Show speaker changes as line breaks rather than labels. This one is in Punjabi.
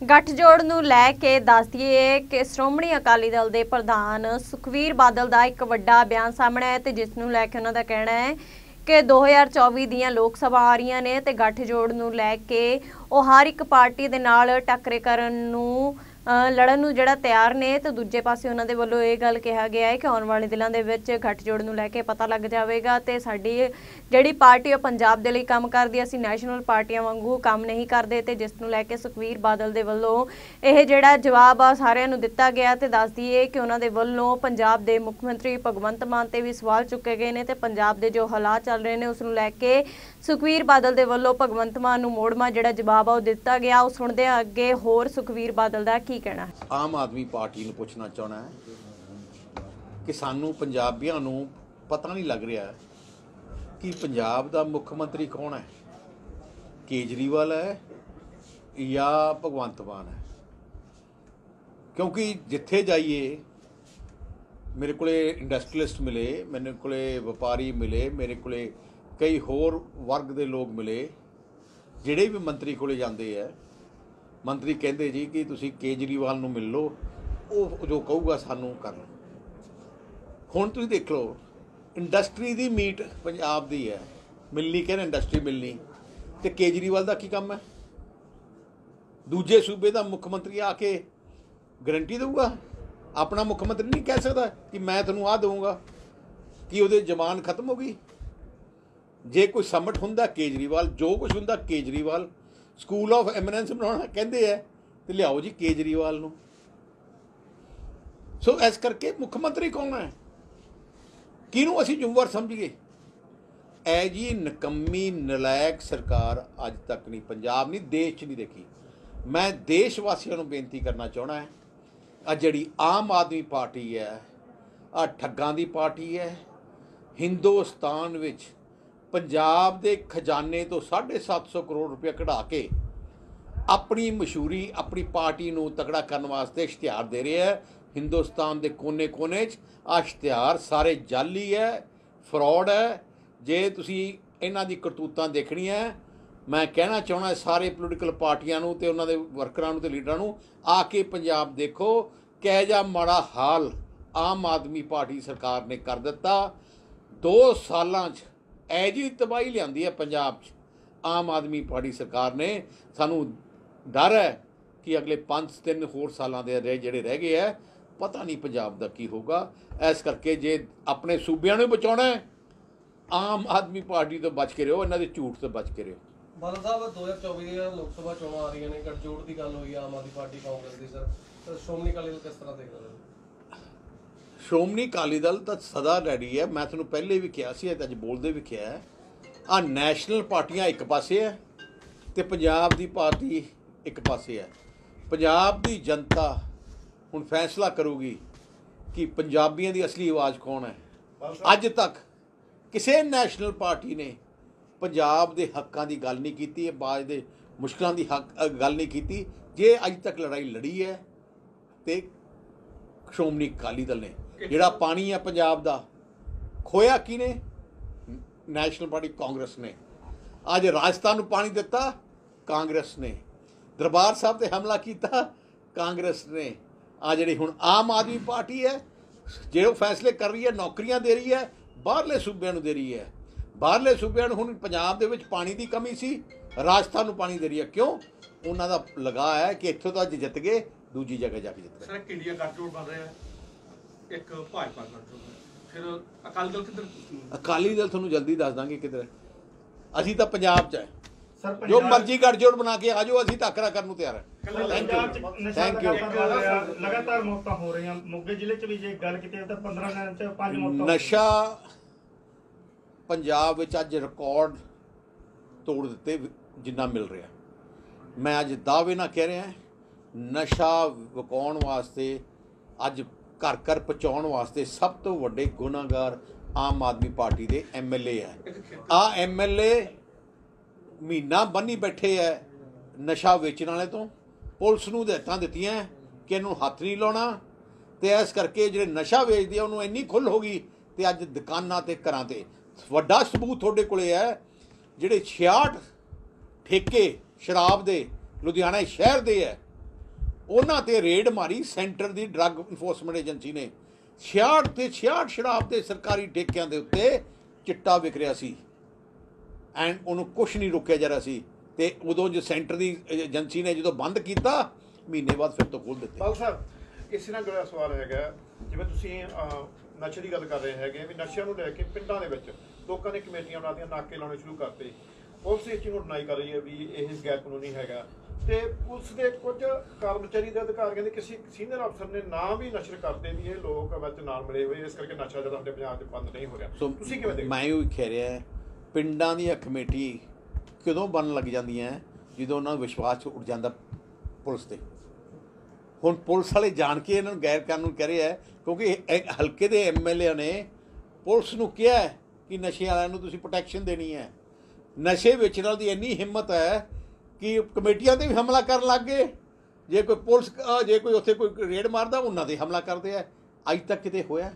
ਗੱਠਜੋੜ ਨੂੰ ਲੈ ਕੇ ਦੱਸ ਦਈਏ ਕਿ ਸ਼੍ਰੋਮਣੀ ਅਕਾਲੀ ਦਲ ਦੇ ਪ੍ਰਧਾਨ ਸੁਖਵੀਰ ਬਾਦਲ ਦਾ ਇੱਕ ਵੱਡਾ ਬਿਆਨ ਸਾਹਮਣੇ ਆਇਆ ਤੇ ਜਿਸ ਨੂੰ ਲੈ ਕੇ ਉਹਨਾਂ ਦਾ ਕਹਿਣਾ ਹੈ ਕਿ 2024 ਦੀਆਂ ਲੋਕ ਸਭਾ ਆ ਰਹੀਆਂ ਨੇ ਤੇ ਗੱਠਜੋੜ ਨੂੰ ਲੈ ਕੇ ਉਹ ਹਰ ਇੱਕ ਪਾਰਟੀ ਦੇ ਨਾਲ ਟੱਕਰੇ ਕਰਨ ਨੂੰ ਲੜਨ ਨੂੰ ਜਿਹੜਾ ਤਿਆਰ ਨੇ ਤੇ ਦੂਜੇ ਪਾਸੇ ਉਹਨਾਂ ਦੇ ਵੱਲੋਂ ਇਹ ਗੱਲ ਕਿਹਾ ਗਿਆ ਹੈ ਕਿ ਆਉਣ ਵਾਲੇ ਦਿਨਾਂ ਦੇ ਵਿੱਚ ਗੱਠਜੋੜ ਨੂੰ ਲੈ ਕੇ ਪਤਾ ਲੱਗ ਜਾਵੇਗਾ ਤੇ ਸਾਡੀ ਜਿਹੜੀ ਪਾਰਟੀ ਉਹ ਪੰਜਾਬ ਦੇ ਲਈ ਕੰਮ ਕਰਦੀ ਅਸੀਂ ਨੈਸ਼ਨਲ ਪਾਰਟੀਆਂ ਵਾਂਗੂ ਕੰਮ ਨਹੀਂ ਕਰਦੇ ਤੇ ਜਿਸ ਨੂੰ ਲੈ ਕੇ ਸੁਖਵੀਰ ਬਾਦਲ ਦੇ ਵੱਲੋਂ ਇਹ ਜਿਹੜਾ ਜਵਾਬ ਆ ਸਾਰਿਆਂ ਨੂੰ ਦਿੱਤਾ ਗਿਆ ਤੇ ਦੱਸ ਦਈਏ ਕਿ ਉਹਨਾਂ ਦੇ ਵੱਲੋਂ ਪੰਜਾਬ ਦੇ ਮੁੱਖ ਮੰਤਰੀ ਭਗਵੰਤ ਮਾਨ ਤੇ ਵੀ ਸਵਾਲ ਚੁੱਕੇ ਗਏ ਨੇ ਤੇ ਪੰਜਾਬ ਦੇ ਜੋ ਹਾਲਾਤ ਚੱਲ ਰਹੇ ਨੇ ਉਸ ਨੂੰ ਲੈ ਕੇ ਸੁਖਵੀਰ ਬਾਦਲ ਦੇ ਵੱਲੋਂ ਭਗਵੰਤ ਮਾਨ ਨੂੰ ਮੋੜਮਾ ਜਿਹੜਾ ਜਵਾਬ ਆ ਉਹ ਦਿੱਤਾ ਗਿਆ। ਉਹ ਸੁਣਦੇ ਹਾਂ ਅੱਗੇ ਹੋਰ ਸੁਖਵੀਰ ਬਾਦਲ ਦਾ ਕੀ ਕਹਿਣਾ? ਹੈ
ਆਮ ਆਦਮੀ ਪਾਰਟੀ ਨੂੰ ਪੁੱਛਣਾ ਚਾਹਣਾ ਹੈ ਕਿ ਸਾਨੂੰ ਪੰਜਾਬੀਆਂ ਨੂੰ ਪਤਾ ਨਹੀਂ ਲੱਗ ਰਿਹਾ ਕਿ ਪੰਜਾਬ ਦਾ ਮੁੱਖ ਮੰਤਰੀ ਕੌਣ ਹੈ? ਕੇਜਰੀਵਾਲ ਹੈ ਜਾਂ ਭਗਵੰਤ ਮਾਨ ਹੈ? ਕਿਉਂਕਿ ਜਿੱਥੇ ਜਾਈਏ, ਮੇਰੇ ਕੋਲੇ ਇੰਡਸਟਰੀਅਲਿਸਟ ਮਿਲੇ, ਮੇਰੇ ਕੋਲੇ ਵਪਾਰੀ ਮਿਲੇ, ਮੇਰੇ ਕੋਲੇ ਕਈ ਹੋਰ ਵਰਗ ਦੇ ਲੋਕ ਮਿਲੇ, ਜਿਹੜੇ ਵੀ ਮੰਤਰੀ ਕੋਲੇ ਜਾਂਦੇ ਆ ਮੰਤਰੀ ਕਹਿੰਦੇ ਜੀ ਕਿ ਤੁਸੀਂ ਕੇਜਰੀਵਾਲ ਨੂੰ ਮਿਲ ਲਓ, ਉਹ ਜੋ ਕਹੂਗਾ ਸਾਨੂੰ ਕਰ ਲਓ। ਹੁਣ ਤੁਸੀਂ ਦੇਖ ਲਓ, ਇੰਡਸਟਰੀ ਦੀ ਮੀਟ ਪੰਜਾਬ ਦੀ ਹੈ। ਮਿਲਣੀ ਕਹਿੰਦੇ ਇੰਡਸਟਰੀ ਮਿਲਣੀ। ਤੇ ਕੇਜਰੀਵਾਲ ਦਾ ਕੀ ਕੰਮ ਹੈ? ਦੂਜੇ ਸੂਬੇ ਦਾ ਮੁੱਖ ਮੰਤਰੀ ਆ ਕੇ ਗਰੰਟੀ ਦੇਊਗਾ? ਆਪਣਾ ਮੁੱਖ ਮੰਤਰੀ ਨਹੀਂ ਕਹਿ ਸਕਦਾ ਕਿ ਮੈਂ ਤੁਹਾਨੂੰ ਆ ਦਊਂਗਾ। ਕਿ ਉਹਦੇ ਜ਼ਬਾਨ ਖਤਮ ਹੋ ਗਈ? ਜੇ ਕੋਈ ਸਮਟ ਹੁੰਦਾ ਕੇਜਰੀਵਾਲ, ਜੋ ਕੁਝ ਹੁੰਦਾ ਕੇਜਰੀਵਾਲ ਸਕੂਲ ਆਫ ਐਮੀਨੈਂਸ ਬਣਾਉਣਾ ਕਹਿੰਦੇ ਆ ਤੇ ਲਿਆਓ ਜੀ ਕੇਜਰੀਵਾਲ ਨੂੰ। ਸੋ ਇਸ ਕਰਕੇ ਮੁੱਖ ਮੰਤਰੀ ਕੌਣ ਹੈ? ਕਿਹਨੂੰ ਅਸੀਂ ਜ਼ਿੰਮੇਵਾਰ ਸਮਝੀਏ? ਐ ਜੀ ਨਕੰਮੀ ਨਲਾਇਕ ਸਰਕਾਰ ਅੱਜ ਤੱਕ ਨਹੀਂ, ਪੰਜਾਬ ਨਹੀਂ, ਦੇਸ਼ 'ਚ ਨਹੀਂ ਦੇਖੀ। ਮੈਂ ਦੇਸ਼ ਵਾਸੀਆਂ ਨੂੰ ਬੇਨਤੀ ਕਰਨਾ ਚਾਹਣਾ ਹੈ, ਆ ਜਿਹੜੀ ਆਮ ਆਦਮੀ ਪਾਰਟੀ ਹੈ, ਆ ਠੱਗਾਂ ਦੀ ਪਾਰਟੀ ਹੈ, ਹਿੰਦੁਸਤਾਨ ਵਿੱਚ ਪੰਜਾਬ ਦੇ ਖਜ਼ਾਨੇ ਤੋਂ 750 ਕਰੋੜ ਰੁਪਏ ਕਢਾ ਕੇ ਆਪਣੀ ਮਸ਼ਹੂਰੀ, ਆਪਣੀ ਪਾਰਟੀ ਨੂੰ ਤਕੜਾ ਕਰਨ ਵਾਸਤੇ ਇਸ਼ਤਿਹਾਰ ਦੇ ਰਿਹਾ ਹੈ। ਹਿੰਦੁਸਤਾਨ ਦੇ ਕੋਨੇ-ਕੋਨੇ 'ਚ ਆ ਇਸ਼ਤਿਹਾਰ ਸਾਰੇ ਜਾਲੀ ਹੈ, ਫਰਾਡ ਹੈ। ਜੇ ਤੁਸੀਂ ਇਹਨਾਂ ਦੀ ਕਰਤੂਤਾਂ ਦੇਖਣੀਆਂ, ਮੈਂ ਕਹਿਣਾ ਚਾਹਣਾ ਸਾਰੇ ਪੋਲੀਟੀਕਲ ਪਾਰਟੀਆਂ ਨੂੰ ਤੇ ਉਹਨਾਂ ਦੇ ਵਰਕਰਾਂ ਨੂੰ ਤੇ ਲੀਡਰਾਂ ਨੂੰ, ਆ ਕੇ ਪੰਜਾਬ ਦੇਖੋ, ਕਿਹ ਜਾ ਮਾੜਾ ਹਾਲ ਆਮ ਆਦਮੀ ਪਾਰਟੀ ਸਰਕਾਰ ਨੇ ਕਰ ਦਿੱਤਾ। 2 ਸਾਲਾਂ 'ਚ ਐ ਜੀ ਤਬਾਹੀ ਲਿਆਂਦੀ ਹੈ ਪੰਜਾਬ 'ਚ। ਆਮ ਆਦਮੀ ਪਾਰਟੀ ਸਰਕਾਰ ਨੇ। ਸਾਨੂੰ ਡਰ ਹੈ ਕਿ ਅਗਲੇ 5 ਤਿੰਨ ਹੋਰ ਸਾਲਾਂ ਦੇ ਰਹਿ ਜਿਹੜੇ ਰਹਿ ਗਏ ਹੈ, ਪਤਾ ਨਹੀਂ ਪੰਜਾਬ ਦਾ ਕੀ ਹੋਊਗਾ। ਇਸ ਕਰਕੇ ਜੇ ਆਪਣੇ ਸੂਬਿਆਂ ਨੂੰ ਬਚਾਉਣਾ ਹੈ, ਆਮ ਆਦਮੀ ਪਾਰਟੀ ਤੋਂ ਬਚ ਕੇ ਰਹੋ, ਇਹਨਾਂ ਦੇ ਝੂਠ ਤੋਂ ਬਚ ਕੇ ਰਹੋ।
ਬਾਦਲ ਸਾਹਿਬ 2024 ਦੀਆਂ ਲੋਕ ਸਭਾ ਚੋਣਾਂ ਆ ਰਹੀਆਂ ਨੇ, ਗੱਠਜੋੜ ਦੀ ਗੱਲ ਹੋਈ ਆ ਆਮ ਆਦਮੀ ਪਾਰਟੀ ਕਾਂਗਰਸ ਦੀ, ਸਰ। ਸ਼੍ਰੋਮਣੀ ਅਕਾਲੀ ਦਲ ਕਿਸ ਤਰ੍ਹਾਂ ਦੇਖਦਾ
ਸ਼੍ਰੋਮਣੀ ਅਕਾਲੀ ਦਲ ਤਾਂ ਸਦਾ ਰੈਡੀ ਹੈ। ਮੈਂ ਤੁਹਾਨੂੰ ਪਹਿਲੇ ਵੀ ਕਿਹਾ ਸੀ ਤੇ ਅੱਜ ਬੋਲਦੇ ਵੀ ਕਿਹਾ ਹੈ। ਆ ਨੈਸ਼ਨਲ ਪਾਰਟੀਆਂ ਇੱਕ ਪਾਸੇ ਹੈ ਤੇ ਪੰਜਾਬ ਦੀ ਪਾਰਟੀ ਇੱਕ ਪਾਸੇ ਹੈ। ਪੰਜਾਬ ਦੀ ਜਨਤਾ ਹੁਣ ਫੈਸਲਾ ਕਰੂਗੀ ਕਿ ਪੰਜਾਬੀਆਂ ਦੀ ਅਸਲੀ ਆਵਾਜ਼ ਕੌਣ ਹੈ। ਅੱਜ ਤੱਕ ਕਿਸੇ ਨੈਸ਼ਨਲ ਪਾਰਟੀ ਨੇ ਪੰਜਾਬ ਦੇ ਹੱਕਾਂ ਦੀ ਗੱਲ ਨਹੀਂ ਕੀਤੀ ਆਵਾਜ਼ ਦੇ ਮੁਸ਼ਕਲਾਂ ਦੀ ਹੱਕ ਗੱਲ ਨਹੀਂ ਕੀਤੀ। ਜੇ ਅੱਜ ਤੱਕ ਲੜਾਈ ਲੜੀ ਹੈ ਤੇ ਸ਼੍ਰੋਮਣੀ ਅਕਾਲੀ ਦਲ ਨੇ ਜਿਹੜਾ ਪਾਣੀ ਹੈ ਪੰਜਾਬ ਦਾ ਖੋਇਆ ਕਿਨੇ ਨੈਸ਼ਨਲ ਪਾਰਟੀ ਕਾਂਗਰਸ ਨੇ। ਅੱਜ ਰਾਜਸਥਾਨ ਨੂੰ ਪਾਣੀ ਦਿੱਤਾ, ਕਾਂਗਰਸ ਨੇ। ਦਰਬਾਰ ਸਾਹਿਬ ਤੇ ਹਮਲਾ ਕੀਤਾ, ਕਾਂਗਰਸ ਨੇ। ਆ ਜਿਹੜੀ ਹੁਣ ਆਮ ਆਦਮੀ ਪਾਰਟੀ ਹੈ ਜਿਹੜੇ ਉਹ ਫੈਸਲੇ ਕਰ ਰਹੀ ਹੈ, ਨੌਕਰੀਆਂ ਦੇ ਰਹੀ ਹੈ, ਬਾਹਰਲੇ ਸੂਬਿਆਂ ਨੂੰ ਦੇ ਰਹੀ ਹੈ। ਬਾਹਰਲੇ ਸੂਬਿਆਂ ਨੂੰ ਹੁਣ ਪੰਜਾਬ ਦੇ ਵਿੱਚ ਪਾਣੀ ਦੀ ਕਮੀ ਸੀ, ਰਾਜਸਥਾਨ ਨੂੰ ਪਾਣੀ ਦੇ ਰਹੀ ਹੈ। ਕਿਉਂ? ਉਹਨਾਂ ਦਾ ਲਗਾ ਹੈ ਕਿ ਇੱਥੋਂ ਤਾਂ ਅੱਜ ਜਿੱਤ ਗਏ, ਦੂਜੀ ਜਗ੍ਹਾ ਜਾ ਕੇ ਜਿੱਤ ਗਏ।
ਸਰ, ਇੱਕ ਇੰਡੀਆ ਬਣ ਰਿਹਾ ਹੈ। ਇੱਕ ਭਾਜਪਾ ਗੱਠਜੋੜ ਫਿਰ ਅਕਾਲੀ ਦਲ ਕਿੱਧਰ
ਅਕਾਲੀ ਦਲ ਤੁਹਾਨੂੰ ਜਲਦੀ ਦੱਸ ਦਾਂਗੇ ਕਿਧਰ ਹੈ। ਅਸੀਂ ਤਾਂ ਪੰਜਾਬ 'ਚ ਹੈ। ਜੋ ਮਰਜ਼ੀ ਗੱਠਜੋੜ ਬਣਾ ਕੇ ਆਜੋ ਅਸੀਂ ਟੱਕਰਾ ਕਰਨ ਨੂੰ ਤਿਆਰ ਹੈ। you.
ਨਸ਼ਾ
Thank you.
ਲਗਾਤਾਰ ਮੌਤਾਂ ਹੋ ਰਹੀਆਂ। ਮੋਗੇ ਜ਼ਿਲ੍ਹੇ ਚ ਵੀ ਜੇ ਗੱਲ ਕੀਤੀ ਤਾਂ 15 ਦਿਨਾਂ ਚ ਪੰਜ ਮੌਤਾਂ
ਨਸ਼ਾ ਪੰਜਾਬ ਵਿੱਚ ਅੱਜ ਰਿਕਾਰਡ ਤੋੜ ਦਿੱਤੇ ਜਿੰਨਾ ਮਿਲ ਰਿਹਾ। ਮੈਂ ਅੱਜ ਦਾਅਵੇ ਨਾਲ ਕਹਿ ਰਿਹਾ ਨਸ਼ਾ ਵਿਕਾਉਣ ਵਾਸਤੇ ਅੱਜ ਘਰ ਘਰ ਪਹੁੰਚਾਉਣ ਵਾਸਤੇ ਸਭ ਤੋਂ ਵੱਡੇ ਗੁਨਾਹਗਾਰ ਆਮ ਆਦਮੀ ਪਾਰਟੀ ਦੇ ਐਮਐਲਏ ਹੈ।
ਇੱਕ ਖੇਤੀ
ਆ ਐਮਐਲਏ ਮਹੀਨਾ ਬੰਨੀ ਬੈਠੇ ਐ ਨਸ਼ਾ ਵੇਚਣ ਵਾਲੇ ਤੋਂ। ਪੁਲਿਸ ਨੂੰ ਹਦਾਇਤਾਂ ਦਿੱਤੀਆਂ ਕਿ ਇਹਨੂੰ ਹੱਥ ਨਹੀਂ ਲਾਉਣਾ ਤੇ ਇਸ ਕਰਕੇ ਜਿਹੜੇ ਨਸ਼ਾ ਵੇਚਦੇ ਆ, ਉਹਨੂੰ ਇੰਨੀ ਖੁੱਲ ਹੋ ਗਈ ਤੇ ਅੱਜ ਦੁਕਾਨਾਂ ਤੇ ਘਰਾਂ ਤੇ। ਵੱਡਾ ਸਬੂਤ ਤੁਹਾਡੇ ਕੋਲੇ ਹੈ, ਜਿਹੜੇ 66 ਠੇਕੇ ਸ਼ਰਾਬ ਦੇ ਲੁਧਿਆਣਾ ਸ਼ਹਿਰ ਦੇ ਹੈ ਉਹਨਾਂ ਤੇ ਰੇਡ ਮਾਰੀ, ਸੈਂਟਰ ਦੀ ਡਰੱਗ ਇਨਫੋਰਸਮੈਂਟ ਏਜੰਸੀ ਨੇ। 66 ਤੇ 66 ਸ਼ਰਾਬ 'ਤੇ ਸਰਕਾਰੀ ਠੇਕਿਆਂ ਦੇ ਉੱਤੇ ਚਿੱਟਾ ਵਿਕ ਰਿਹਾ ਸੀ। ਐਂਡ ਉਹਨੂੰ ਕੁਝ ਨਹੀਂ ਰੋਕਿਆ ਜਾ ਰਿਹਾ ਸੀ। ਤੇ ਉਦੋਂ ਜੋ ਸੈਂਟਰ ਦੀ ਏਜੰਸੀ ਨੇ ਜਦੋਂ ਬੰਦ ਕੀਤਾ, ਮਹੀਨੇ ਬਾਅਦ ਫਿਰ ਤੋਂ ਖੋਲ ਦਿੱਤੇ।
ਬਾਲ ਸਾਹਿਬ, ਇਸੇ ਨਾਲ ਜੁੜਿਆ ਸਵਾਲ ਹੈਗਾ, ਜਿਵੇਂ ਤੁਸੀਂ ਨਸ਼ੇ ਦੀ ਗੱਲ ਕਰ ਰਹੇ ਹੈਗੇ, ਵੀ ਨਸ਼ਿਆਂ ਨੂੰ ਲੈ ਕੇ ਪਿੰਡਾਂ ਦੇ ਵਿੱਚ ਲੋਕਾਂ ਨੇ ਕਮੇਟੀਆਂ ਬਣਾ ਦੀਆਂ ਨਾਕੇ ਲਾਉਣੇ ਸ਼ੁਰੂ ਕਰਤੇ। ਪੁਲਿਸ ਇਸ ਚੀਜ਼ ਨੂੰ ਡਿਨਾਈ ਕਰ ਰਹੀ ਹੈ ਵੀ ਇਹ ਗੈਰ ਕਾਨੂੰਨੀ ਹੈਗਾ। ਤੇ ਪੁਲਿਸ ਦੇ ਕੁਝ ਕਰਮਚਾਰੀ ਦੇ ਅਧਿਕਾਰੀਆਂ ਦੇ ਕਿਸੇ ਸੀਨੀਅਰ ਅਫਸਰ ਨੇ ਨਾਂ ਵੀ ਨਸ਼ਰ ਕਰਦੇ ਵੀ ਇਹ ਲੋਕ ਵਿੱਚ ਨਾਲ ਮਿਲੇ ਹੋਏ ਇਸ ਕਰਕੇ ਨਸ਼ਾ ਜਿਹੜਾ ਸਾਡੇ ਪੰਜਾਬ 'ਚ ਬੰਦ ਨਹੀਂ ਹੋ ਰਿਹਾ। ਤੁਸੀਂ ਕਿਵੇਂ ਦੇਖਦੇ
ਮੈਂ ਉਹ ਵੀ ਕਹਿ ਰਿਹਾ ਪਿੰਡਾਂ ਦੀਆਂ ਕਮੇਟੀ ਕਦੋਂ ਬਣਨ ਲੱਗ ਜਾਂਦੀਆਂ ਜਦੋਂ ਉਹਨਾਂ ਨੂੰ ਵਿਸ਼ਵਾਸ ਉੱਡ ਜਾਂਦਾ ਪੁਲਿਸ ਤੇ। ਹੁਣ ਪੁਲਿਸ ਵਾਲੇ ਜਾਣ ਕੇ ਇਹਨਾਂ ਨੂੰ ਗੈਰ ਕਾਨੂੰਨ ਕਹਿ ਰਹੇ ਕਿਉਂਕਿ ਹਲਕੇ ਦੇ ਐਮਐਲਏ ਨੇ ਪੁਲਿਸ ਨੂੰ ਕਿਹਾ ਕਿ ਨਸ਼ੇ ਵਾਲਿਆਂ ਨੂੰ ਤੁਸੀਂ ਪ੍ਰੋਟੈਕਸ਼ਨ ਦੇਣੀ ਹੈ। ਨਸ਼ੇ ਵੇਚਣ ਵਾਲੀ ਦੀ ਇੰਨੀ ਹਿੰਮਤ ਹੈ ਕਿ ਕਮੇਟੀਆਂ ਤੇ ਵੀ ਹਮਲਾ ਕਰਨ ਲੱਗ ਗਏ। ਜੇ ਕੋਈ ਪੁਲਿਸ, ਜੇ ਕੋਈ ਉੱਥੇ ਕੋਈ ਰੇਡ ਮਾਰਦਾ, ਉਹਨਾਂ ਤੇ ਹਮਲਾ ਕਰਦੇ ਆ। ਅੱਜ ਤੱਕ ਕਿਤੇ ਹੋਇਆ?